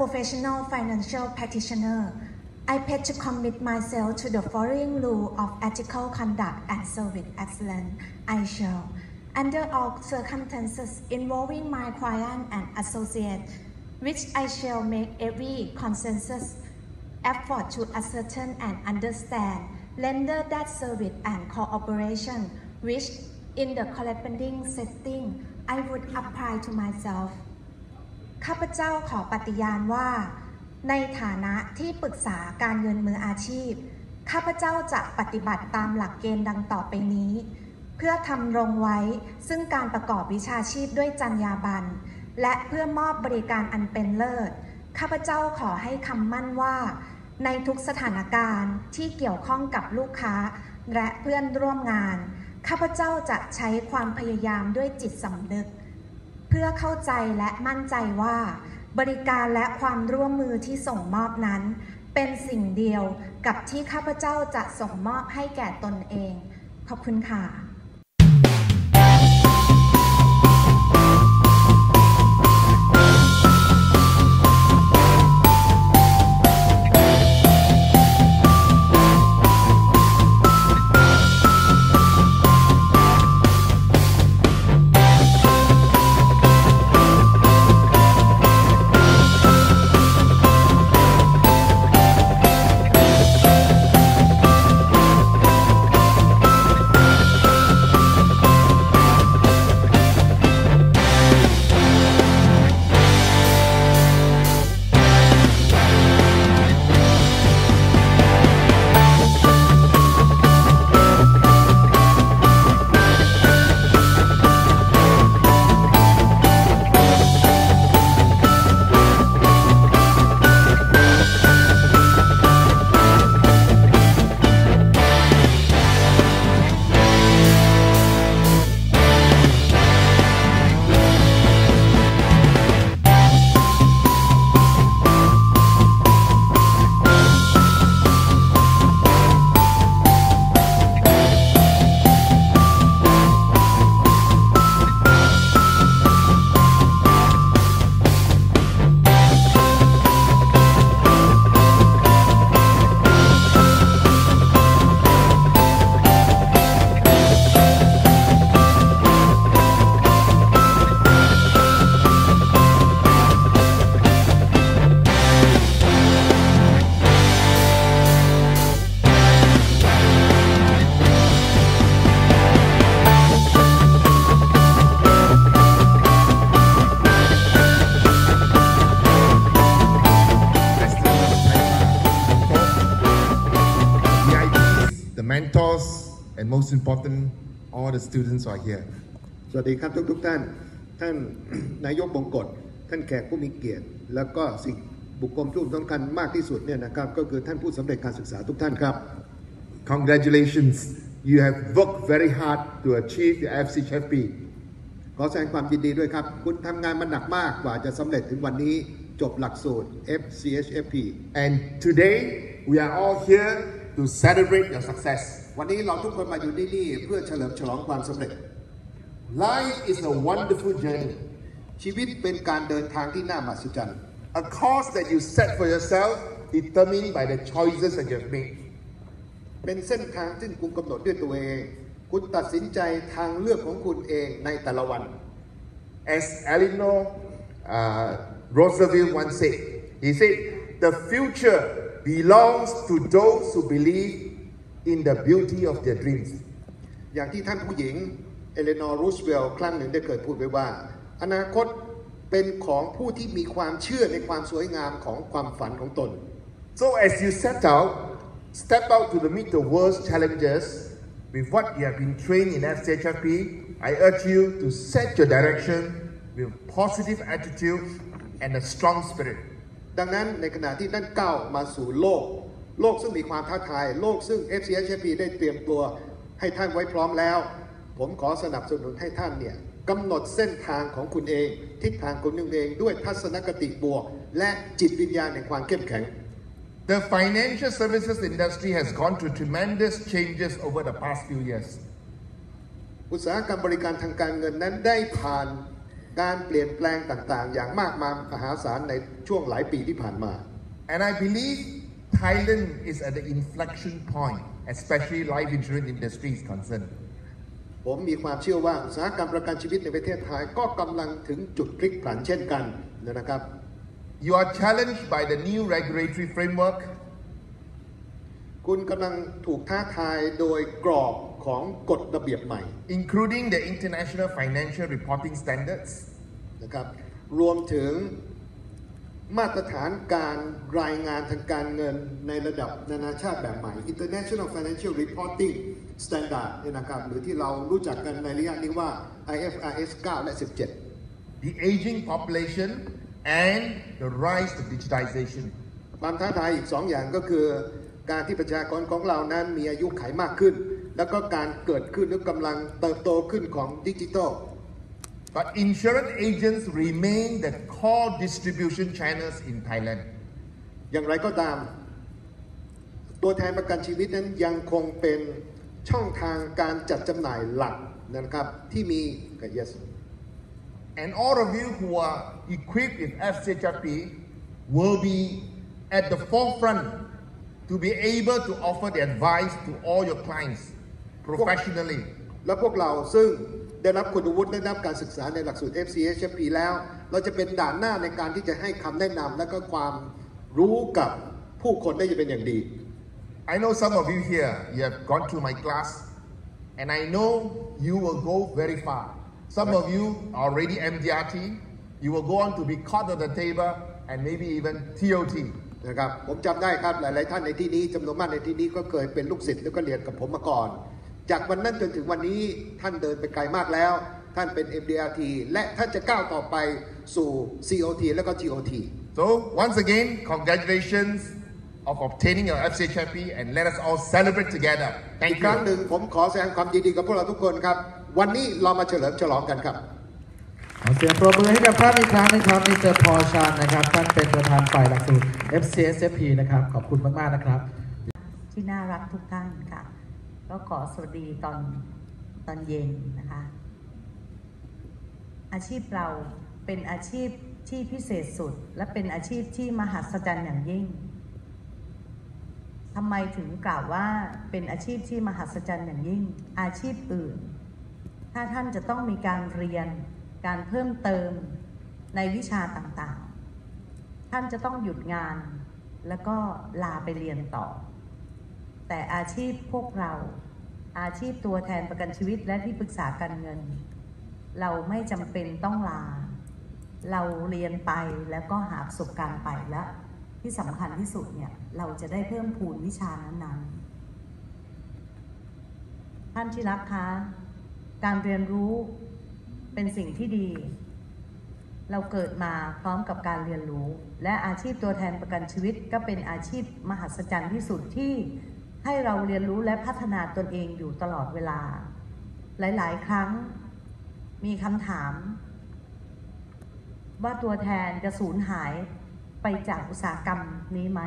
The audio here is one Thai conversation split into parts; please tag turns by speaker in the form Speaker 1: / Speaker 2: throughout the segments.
Speaker 1: Professional financial practitioner, I pledge to commit myself to the following rule of ethical conduct and service excellence. I shall, under all circumstances involving my client and associate, which I shall make every consensus effort to ascertain and understand, render that service and cooperation which in the corresponding setting I would apply to myself ข้าพเจ้าขอปฏิญาณว่า ในฐานะที่ปรึกษาการเงินมืออาชีพ ข้าพเจ้าจะปฏิบัติตามหลักเกณฑ์ดังต่อไปนี้ เพื่อทำรงไว้ซึ่งการประกอบวิชาชีพด้วยจรรยาบรรณและเพื่อมอบบริการอันเป็นเลิศ ข้าพเจ้าขอให้คำมั่นว่า ในทุกสถานการณ์ที่เกี่ยวข้องกับลูกค้า และเพื่อนร่วมงาน ข้าพเจ้าจะใช้ความพยายามด้วยจิตสำนึก เพื่อเข้าใจและมั่นใจว่า บริการและความร่วมมือที่ส่งมอบนั้น เป็นสิ่งเดียวกับที่ข้าพเจ้าจะส่งมอบให้แก่ตนเอง ขอบคุณค่ะ
Speaker 2: and most important, all the students are here.
Speaker 3: สวัสดีครับทุกทุกๆท่าน ท่านนายกบงกฎท่านแขกผู้มีเกียรติ แล้วก็สิ่งบุคคลผู้สำคัญมากที่สุดเนี่ยนะครับก็คือท่านผู้สำเร็จการศึกษาทุกท่านครับ
Speaker 2: Congratulations, you have worked very hard to achieve the FCHFP.
Speaker 3: ขอแสดงความยินดีด้วยครับ คุณทำงานมาหนักมากกว่าจะสำเร็จถึงวันนี้จบหลักสูตร FCHFP
Speaker 2: And today, we are all here to celebrate your success.
Speaker 3: วันนี้เราทุกคนมาอยู่ที่นี่เพื่อเฉลิมฉลองความสำเร็จ
Speaker 2: Life is a wonderful journey,
Speaker 3: ชีวิตเป็นการเดินทางที่น่ามหัศจรรย์
Speaker 2: a course that you set for yourself, determined by the choices that you have made.
Speaker 3: เป็นเส้นทางที่คุณกำหนดด้วยตัวเอง คุณตัดสินใจทางเลือกของคุณเองในแต่ละวัน
Speaker 2: As Eleanor uh, Roosevelt once said, he said, the future belongs to those who believe in the beauty of their dreams.
Speaker 3: อย่างที่ท่านผู้หญิงเอเลนอร์รูสเวลล์ครั้งหนึ่งได้เคยพูดไว้ว่า อนาคตเป็นของผู้ที่มีความเชื่อในความสวยงามของความฝันของตน
Speaker 2: So as you set out, step out to the meet the world's challenges with what you have been trained in FChFP. I urge you to set your direction with positive attitude and a strong spirit.
Speaker 3: ดังนั้นในขณะที่ท่านก้าวมาสู่โลก โลกซึ่งมีความท้าทาย โลกซึ่ง FCHP ได้เตรียมตัวให้ท่านไว้พร้อมแล้ว ผมขอสนับสนุนให้ท่านเนี่ยกำหนดเส้นทางของคุณเอง ทิศทางของคุณเองด้วยทัศนคติบวก และจิตวิญญาณแห่งความเข้มแข็ง
Speaker 2: The financial services industry has gone through tremendous changes over the past few years.
Speaker 3: อุตสาหกรรมบริการทางการเงินนั้นได้ผ่านการเปลี่ยนแปลงต่างๆ อย่างมากมายมหาศาลในช่วงหลายปีที่ผ่านมา
Speaker 2: And I believe Thailand is at the inflection point, especially life insurance industry is concerned.
Speaker 3: ผมมีความเชื่อว่าอุตสาหกรรมประกันชีวิตในประเทศไทยก็กำลังถึงจุดพลิกผันเช่นกันนะครับ
Speaker 2: You are challenged by the new regulatory framework
Speaker 3: คุณกำลังถูกท้าทายโดยกรอบของกฎระเบียบใหม่
Speaker 2: including the International Financial Reporting Standards,
Speaker 3: นะครับรวมถึง มาตรฐานการรายงานทางการเงินในระดับนานาชาติแบบใหม่ International Financial Reporting Standard เนี่ยนะครับหรือที่เรารู้จักกันในระยะนี้ว่า IFRS 9 และ 17
Speaker 2: the aging population, and the rise of digitization.
Speaker 3: ความท้าทายอีกสองอย่างก็คือ การที่ประชากรของเรานั้นมีอายุขัยมากขึ้น แล้วก็การเกิดขึ้นหรือกำลังเติบโตขึ้นของดิจิทัล
Speaker 2: But insurance agents remain the core distribution channels in Thailand.
Speaker 3: อย่างไรก็ตาม ตัวแทนประกันชีวิตนั้นยังคงเป็นช่องทางการจัดจำหน่ายหลักนะครับ ที่มีกับ yes
Speaker 2: And all of you who are equipped with FCHRP will be at the forefront to be able to offer the advice to all your clients professionally.
Speaker 3: แล้วพวกเราซึ่ง ได้รับคุณวุฒิได้รับการศึกษาในหลักสูตร FCHP แล้ว เราจะเป็นด่านหน้าในการที่จะให้คำแนะนำและก็ความรู้กับผู้คนได้เป็นอย่างดี
Speaker 2: I know some of you here, you have gone through my class, and I know you will go very far. Some of you are already MDRT, you will go on to be caught at the table, and maybe even TOT.
Speaker 3: นะครับผมจำได้ครับหลาย ๆ ท่านในที่นี้จำนวนมากในที่นี้ก็เคยเป็นลูกศิษย์แล้วก็เรียนกับผมมาก่อน จากวันนั้นจนถึงวันนี้ท่านเดินไปไกลมากแล้ว ท่านเป็น MDRT และท่านจะก้าวต่อไปสู่ COT แล้วก็ GOT
Speaker 2: So, once again, congratulations of obtaining your FCHRP, and let us all celebrate together.
Speaker 3: อีก
Speaker 2: Thank
Speaker 3: ครั้งห
Speaker 2: you.
Speaker 3: นึ่งผมขอแสดงความยินดีกับพวกเราทุกคนครับ วันนี้เรามาเฉลิมฉลองกันครับ
Speaker 4: ขอเสียงปรบมือให้กับท่านอีกครั้งหนึ่งครับมิสเตอร์พอลชานนะครับ ท่านเป็นประธานฝ่ายหลักสูตร FChFP นะครับ ขอบคุณมาก ๆ นะครับ
Speaker 5: ที่น่ารักทุกท่านค่ะ ก็ขอสวัสดีตอนตอนเย็นนะคะ อาชีพเราเป็นอาชีพที่พิเศษสุด และเป็นอาชีพที่มหัศจรรย์อย่างยิ่งทำไมถึงกล่าวว่าเป็นอาชีพที่มหัศจรรย์อย่างยิ่ง อาชีพอื่น ถ้าท่านจะต้องมีการเรียน การเพิ่มเติมในวิชาต่างๆ ท่านจะต้องหยุดงาน แล้วก็ลาไปเรียนต่อ แต่อาชีพพวกเรา อาชีพตัวแทนประกันชีวิตและที่ปรึกษาการเงิน เราไม่จำเป็นต้องลา เราเรียนไปแล้วก็หาประสบการณ์ไปและที่สำคัญที่สุดเนี่ยเราจะได้เพิ่มพูนวิชานั้นๆ ท่านที่รักคะการเรียนรู้เป็นสิ่งที่ดี เราเกิดมาพร้อมกับการเรียนรู้ และอาชีพตัวแทนประกันชีวิตก็เป็นอาชีพมหัศจรรย์ที่สุดที่ ให้เราเรียนรู้และพัฒนาตนเองอยู่ตลอดเวลา หลาย ๆ ครั้งมีคำถาม ว่าตัวแทนจะสูญหายไปจากอุตสาหกรรมนี้ไหม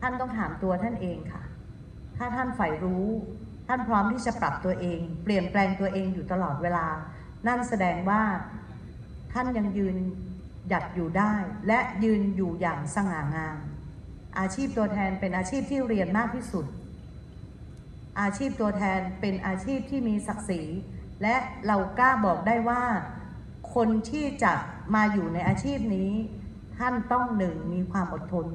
Speaker 5: ท่านต้องถามตัวท่านเองค่ะ ถ้าท่านใฝ่รู้ ท่านพร้อมที่จะปรับตัวเอง เปลี่ยนแปลงตัวเองอยู่ตลอดเวลา นั่นแสดงว่าท่านยังยืนหยัดอยู่ได้ และยืนอยู่อย่างสง่างาม อาชีพตัวแทนเป็นอาชีพที่เรียนมากที่สุด อาชีพตัวแทนเป็นอาชีพที่มีศักดิ์ศรี และเรากล้าบอกได้ว่า คนที่จะมาอยู่ในอาชีพนี้ ท่านต้องหนึ่งมีความอดทน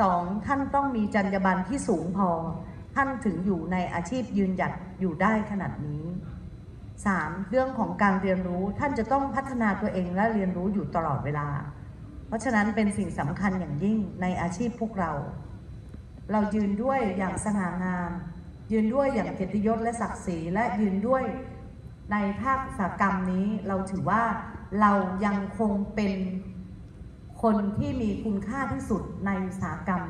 Speaker 5: สองท่านต้องมีจรรยาบรรณที่สูงพอ ท่านถึงอยู่ในอาชีพยืนหยัดอยู่ได้ขนาดนี้สามเรื่องของการเรียนรู้ท่านจะต้องพัฒนาตัวเองและเรียนรู้อยู่ตลอดเวลา เพราะฉะนั้นเป็นสิ่งสำคัญอย่างยิ่งในอาชีพพวกเรา เรายืนด้วยอย่างสง่างาม ยืนด้วยอย่างเกียรติยศและศักดิ์ศรีและยืนด้วยในภาคอุตสากรรมนี้เราถือว่าเรายังคงเป็นคนที่มีคุณค่าที่สุดในอุตสาหกรรม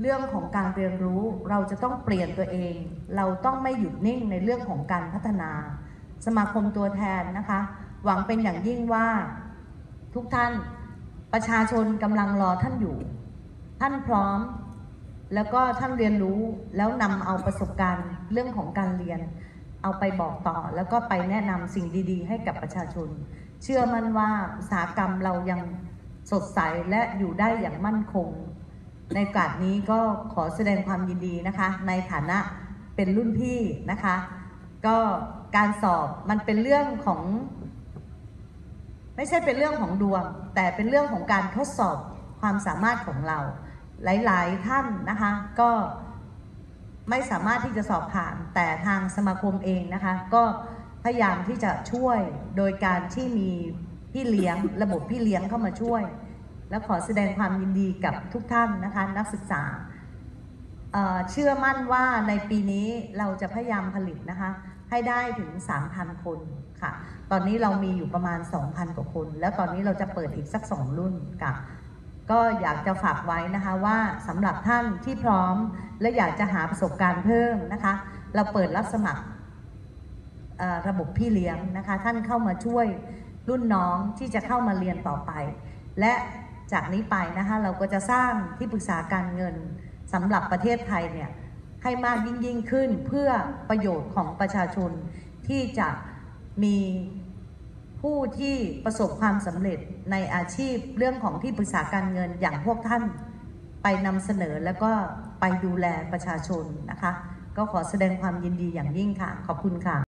Speaker 5: เรื่องของการเรียนรู้เราจะต้องเปลี่ยนตัวเอง เราต้องไม่หยุดนิ่งในเรื่องของการพัฒนา สมาคมตัวแทนนะคะ หวังเป็นอย่างยิ่งว่าทุกท่าน ประชาชนกำลังรอท่านอยู่ ท่านพร้อม แล้วก็ท่านเรียนรู้แล้วนำเอาประสบการณ์เรื่องของการเรียน เอาไปบอกต่อแล้วก็ไปแนะนำสิ่งดี ๆ ให้กับประชาชน เชื่อมั่นว่าอุตสาหกรรมเรายังสดใสและอยู่ได้อย่างมั่นคง ในโอกาสนี้ก็ขอแสดงความยินดีนะคะ ในฐานะเป็นรุ่นพี่นะคะ ก็การสอบมันเป็นเรื่องของ ไม่ใช่เป็นเรื่องของดวง แต่เป็นเรื่องของการทดสอบความสามารถของเรา หลาย ๆ ท่านนะคะก็ไม่สามารถที่จะสอบผ่าน แต่ทางสมาคมเองนะคะ ก็พยายามที่จะช่วยโดยการที่มีพี่เลี้ยงระบบพี่เลี้ยงเข้ามาช่วย และขอแสดงความยินดีกับทุกท่านนะคะนักศึกษาเเชื่อมั่นว่าในปีนี้เราจะพยายามผลิตนะคะให้ได้ถึง 3,000 คน ค่ะ ตอนนี้เรามีอยู่ประมาณ 2,000 กว่าคน แล้วตอนนี้เราจะเปิดอีกสัก 2 รุ่นค่ะ ก็อยากจะฝากไว้นะคะว่าสำหรับท่านที่พร้อม และอยากจะหาประสบการณ์เพิ่มนะคะ เราเปิดรับสมัครระบบพี่เลี้ยงนะคะ ท่านเข้ามาช่วยรุ่นน้องที่จะเข้ามาเรียนต่อไป และจากนี้ไปนะคะเราก็จะสร้างที่ปรึกษาการเงินสำหรับประเทศไทยเนี่ยให้มากยิ่งยิ่งขึ้นเพื่อประโยชน์ของประชาชนที่จะ มีผู้ที่ประสบความสำเร็จในอาชีพเรื่องของที่ปรึกษาการเงินอย่างพวกท่านไปนำเสนอแล้วก็ไปดูแลประชาชนนะคะ ก็ขอแสดงความยินดีอย่างยิ่งค่ะ ขอบคุณค่ะ